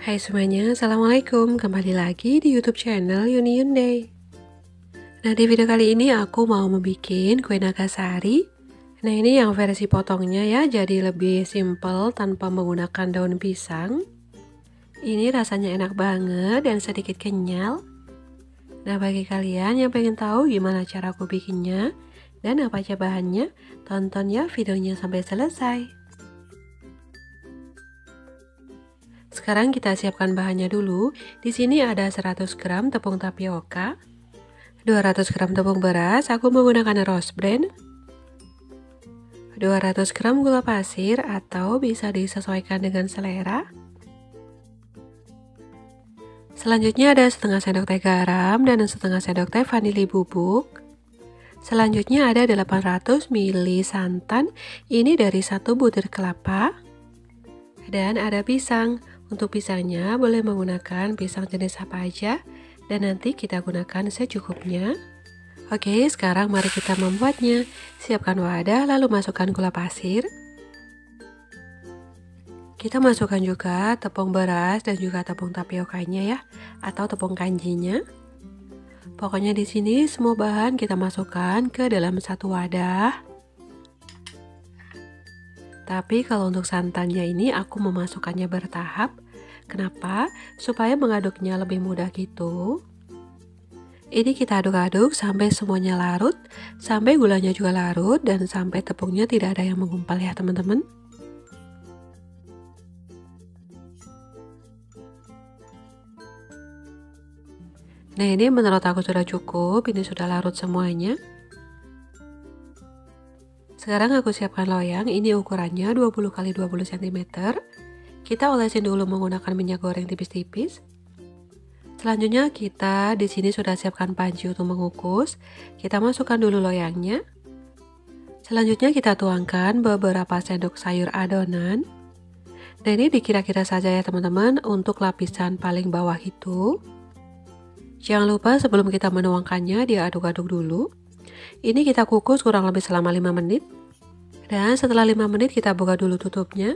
Hai semuanya, Assalamualaikum. Kembali lagi di youtube channel Yuni Yunday Nah di video kali ini aku mau membuat kue nagasari. Nah ini yang versi potongnya ya Jadi lebih simple tanpa menggunakan daun pisang. Ini rasanya enak banget dan sedikit kenyal. Nah bagi kalian yang pengen tahu gimana cara aku bikinnya Dan apa aja bahannya Tonton ya videonya sampai selesai Sekarang kita siapkan bahannya dulu. Di sini ada 100 gram tepung tapioka, 200 gram tepung beras, aku menggunakan rose bran, 200 gram gula pasir atau bisa disesuaikan dengan selera. Selanjutnya ada setengah sendok teh garam dan setengah sendok teh vanili bubuk. Selanjutnya ada 800 ml santan, ini dari satu butir kelapa. Dan ada pisang, untuk pisangnya boleh menggunakan pisang jenis apa aja dan nanti kita gunakan secukupnya. Oke, sekarang mari kita membuatnya. Siapkan wadah lalu masukkan gula pasir. Kita masukkan juga tepung beras dan juga tepung tapiokanya ya atau tepung kanjinya. Pokoknya di sini semua bahan kita masukkan ke dalam satu wadah. Tapi kalau untuk santannya ini aku memasukkannya bertahap. Kenapa? Supaya mengaduknya lebih mudah gitu. Ini kita aduk-aduk sampai semuanya larut, sampai gulanya juga larut, dan sampai tepungnya tidak ada yang mengumpal ya teman-teman. Nah ini menurut aku sudah cukup, ini sudah larut semuanya. Sekarang aku siapkan loyang, ini ukurannya 20 x 20 cm. Kita olesin dulu menggunakan minyak goreng tipis-tipis. Selanjutnya kita di sini sudah siapkan panci untuk mengukus. Kita masukkan dulu loyangnya. Selanjutnya kita tuangkan beberapa sendok sayur adonan. Nah ini dikira-kira saja ya teman-teman untuk lapisan paling bawah itu. Jangan lupa sebelum kita menuangkannya diaduk-aduk dulu. Ini kita kukus kurang lebih selama 5 menit. Dan setelah 5 menit kita buka dulu tutupnya.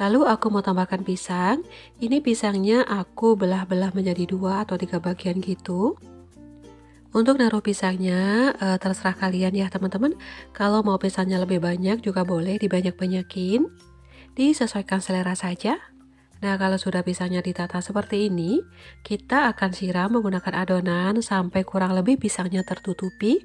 Lalu aku mau tambahkan pisang. Ini pisangnya aku belah-belah menjadi dua atau tiga bagian gitu. Untuk naruh pisangnya uh, terserah kalian ya teman-teman. Kalau mau pisangnya lebih banyak juga boleh dibanyak-banyakin. Disesuaikan selera saja. Nah, kalau sudah pisangnya ditata seperti ini, kita akan siram menggunakan adonan sampai kurang lebih pisangnya tertutupi.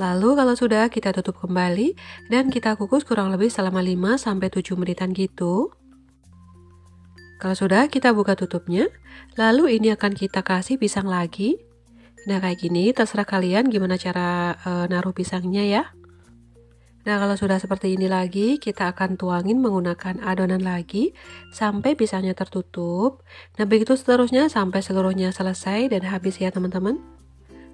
Lalu kalau sudah kita tutup kembali dan kita kukus kurang lebih selama 5-7 menitan gitu. Kalau sudah kita buka tutupnya, lalu ini akan kita kasih pisang lagi. Nah kayak gini terserah kalian gimana cara e, naruh pisangnya ya. Nah kalau sudah seperti ini lagi kita akan tuangin menggunakan adonan lagi sampai pisangnya tertutup. Nah begitu seterusnya sampai seluruhnya selesai dan habis ya teman-teman.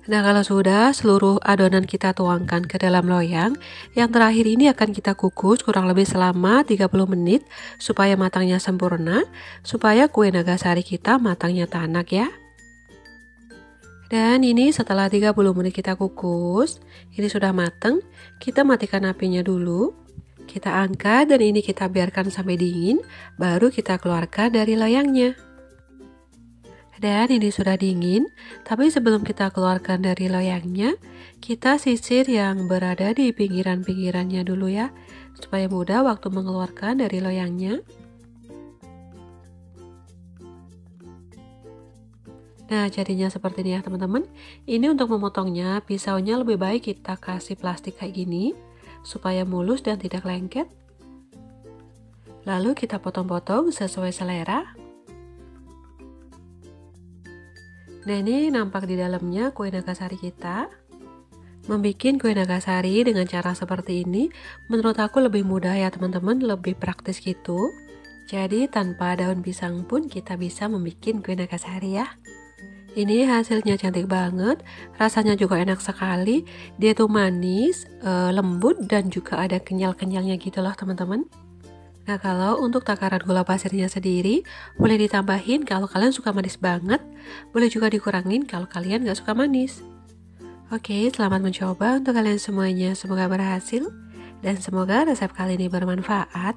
Nah kalau sudah seluruh adonan kita tuangkan ke dalam loyang, yang terakhir ini akan kita kukus kurang lebih selama 30 menit supaya matangnya sempurna, supaya kue nagasari kita matangnya tanak ya. Dan ini setelah 30 menit kita kukus, ini sudah matang, kita matikan apinya dulu. Kita angkat dan ini kita biarkan sampai dingin, baru kita keluarkan dari loyangnya. Dan ini sudah dingin, tapi sebelum kita keluarkan dari loyangnya, kita sisir yang berada di pinggiran-pinggirannya dulu ya, supaya mudah waktu mengeluarkan dari loyangnya. Nah, jadinya seperti ini ya teman-teman. Ini untuk memotongnya, pisaunya lebih baik kita kasih plastik kayak gini, supaya mulus dan tidak lengket. Lalu kita potong-potong sesuai selera. Nah ini nampak di dalamnya kue nagasari kita. Membikin kue nagasari dengan cara seperti ini menurut aku lebih mudah ya teman-teman, lebih praktis gitu. Jadi tanpa daun pisang pun kita bisa membuat kue nagasari ya. Ini hasilnya cantik banget, rasanya juga enak sekali. Dia tuh manis, e, lembut dan juga ada kenyal-kenyalnya gitu loh teman-teman. Nah kalau untuk takaran gula pasirnya sendiri boleh ditambahin kalau kalian suka manis banget, boleh juga dikurangin kalau kalian gak suka manis. Oke, selamat mencoba untuk kalian semuanya, semoga berhasil. Dan semoga resep kali ini bermanfaat.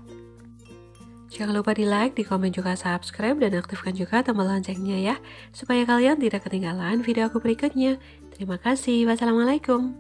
Jangan lupa di like, di komen juga subscribe, dan aktifkan juga tombol loncengnya ya, supaya kalian tidak ketinggalan video aku berikutnya. Terima kasih, wassalamualaikum.